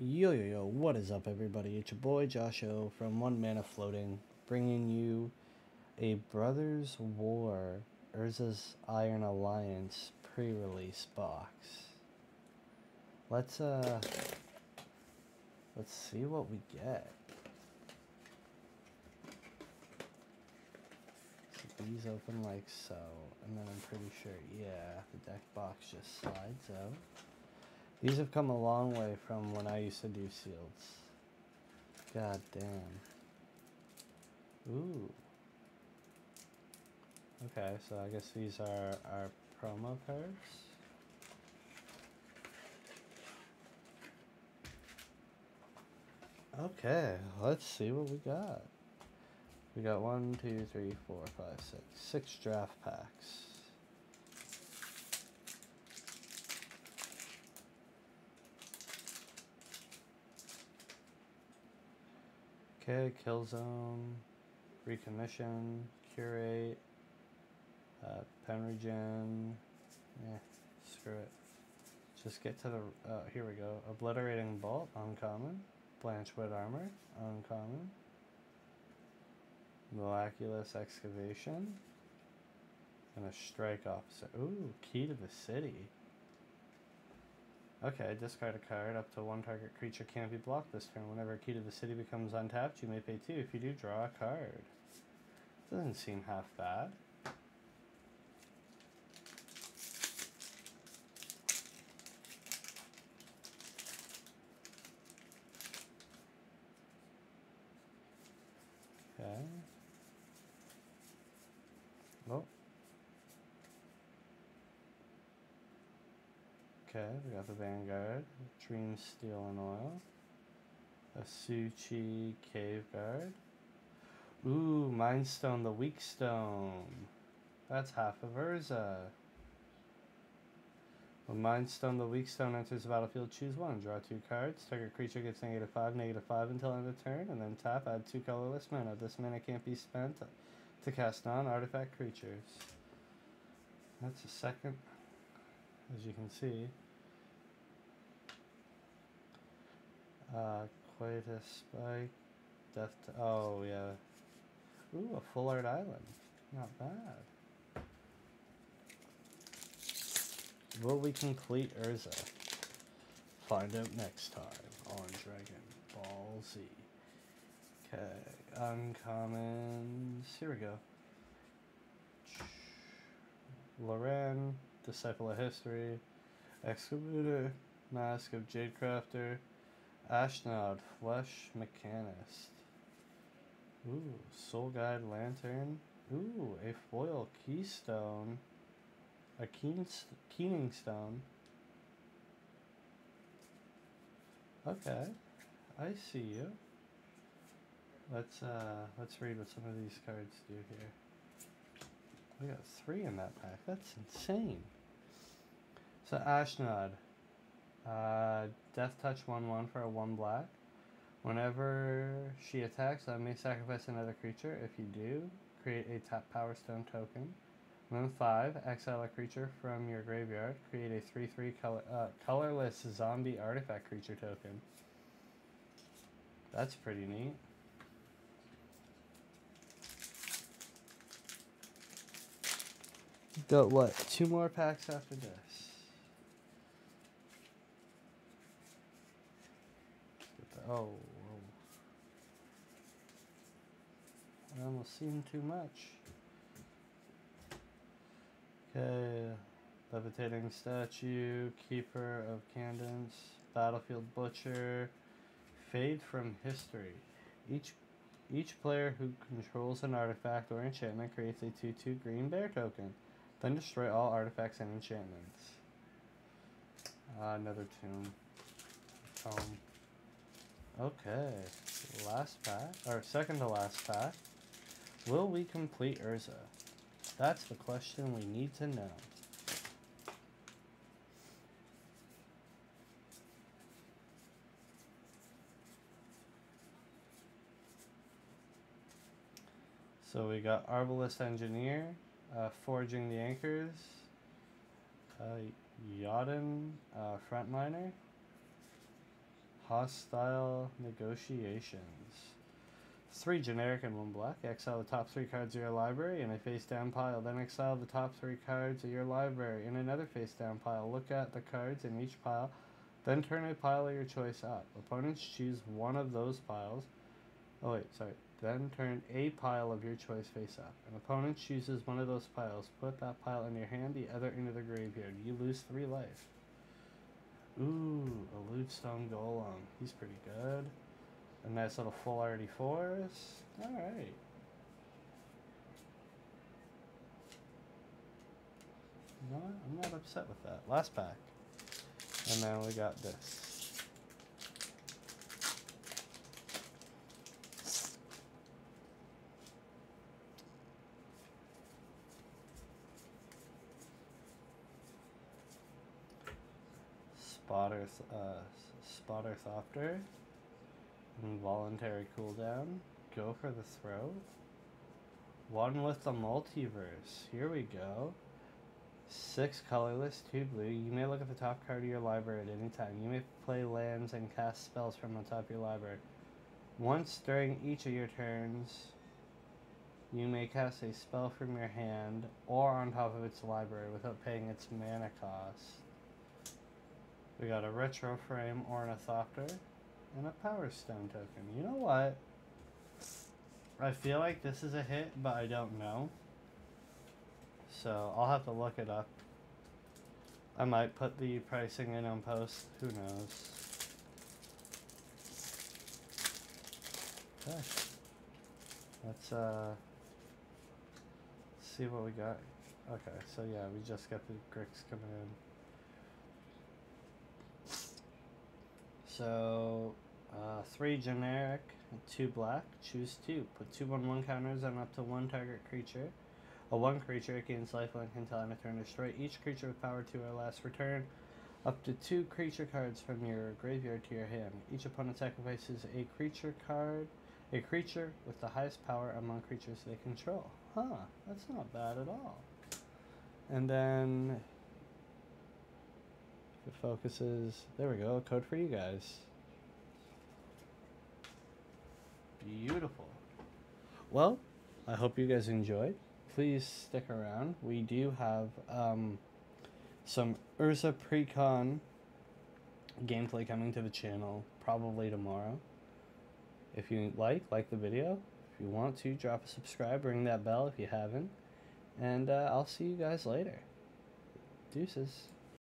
Yo yo yo, what is up everybody? It's your boy Josho from One Mana Floating, bringing you a Brothers War Urza's Iron Alliance pre-release box. Let's uh let's see what we get. So these open like so, and then I'm pretty sure, yeah, the deck box just slides out. These have come a long way from when I used to do seals. God damn. Ooh. Okay, so I guess these are our promo cards. Okay, let's see what we got. We got one, two, three, four, five, six. Six draft packs. Okay, Killzone, Recommission, Curate, uh, Penregon, eh, screw it. Just get to the, uh, here we go. Obliterating Bolt, uncommon. Blanchwood Armor, uncommon. Miraculous Excavation. And a Strike Officer. Ooh, Key to the City. Okay, discard a card. Up to one target creature can't be blocked this turn. Whenever a key to the city becomes untapped, you may pay two. If you do, draw a card. Doesn't seem half bad. Okay. Oh. We got the Vanguard, Dream Steel and Oil, a Suchi Cave Guard. Ooh, Mindstone, the Weak Stone. That's half of Urza. When Mindstone, the Weak Stone enters the battlefield, choose one. Draw two cards. Target creature gets negative 5, negative 5 until end of turn, and then tap, add two colorless mana. This mana can't be spent to cast non artifact creatures. That's a second, as you can see. Uh, quite a spike. Death. oh yeah. Ooh, a full art island. Not bad. Will we complete Urza? Find out next time on Dragon Ball Z. Okay, uncommons. Here we go. Loran, Disciple of History, Excavator, Mask of Jadecrafter, Ashnod, Flesh Mechanist. Ooh, Soul Guide Lantern. Ooh, a foil keystone. A keen, keening stone. Okay, I see you. Let's uh, let's read what some of these cards do here. We got three in that pack. That's insane. So Ashnod, uh, Death Touch 1 1 for a 1 black. Whenever she attacks, I may sacrifice another creature. If you do, create a tap Power Stone token. then 5, exile a creature from your graveyard. Create a 3 3 color, uh, colorless zombie artifact creature token. That's pretty neat. Got what? Two more packs after this. Oh, I almost seen too much. Okay, levitating statue, keeper of Cadence, battlefield butcher, fade from history. Each each player who controls an artifact or enchantment creates a 2-2 green bear token. Then destroy all artifacts and enchantments. Uh, another tomb. Tome. Okay, last pack, or second to last pack. Will we complete Urza? That's the question we need to know. So we got Arbalest Engineer, uh, Forging the Anchors, uh, Yodin, uh, Frontliner, Hostile Negotiations. Three generic and one black. Exile the top three cards of your library in a face down pile. Then exile the top three cards of your library in another face down pile. Look at the cards in each pile. Then turn a pile of your choice up. Opponents choose one of those piles. Oh, wait, sorry. Then turn a pile of your choice face up. An opponent chooses one of those piles. Put that pile in your hand, the other into the graveyard. You lose three life. Ooh, a Lootstone Golem. He's pretty good. A nice little full already for us. Alright. No, I'm not upset with that. Last pack. And then we got this. Spotter, uh, Spotter Thopter. Involuntary cooldown. Go for the Throat. One with the multiverse. Here we go. Six colorless, two blue. You may look at the top card of your library at any time. You may play lands and cast spells from the top of your library. Once during each of your turns, you may cast a spell from your hand or on top of its library without paying its mana cost. We got a retro frame ornithopter and a power stone token. You know what? I feel like this is a hit, but I don't know. So I'll have to look it up. I might put the pricing in on post. Who knows? Okay. Let's uh see what we got. Okay, so yeah, we just got the Gix coming in. So uh, three generic, two black. Choose two. Put two one one counters on up to one target creature. A one creature gains lifelink until end of turn. Destroy each creature with power two or less. Return up to two creature cards from your graveyard to your hand. Each opponent sacrifices a creature card, a creature with the highest power among creatures they control. Huh, that's not bad at all. And then it focuses, there we go, code for you guys. Beautiful. Well, I hope you guys enjoyed. Please stick around. We do have um, some Urza Precon gameplay coming to the channel probably tomorrow. If you like, like the video. If you want to, drop a subscribe, ring that bell if you haven't. And uh, I'll see you guys later. Deuces.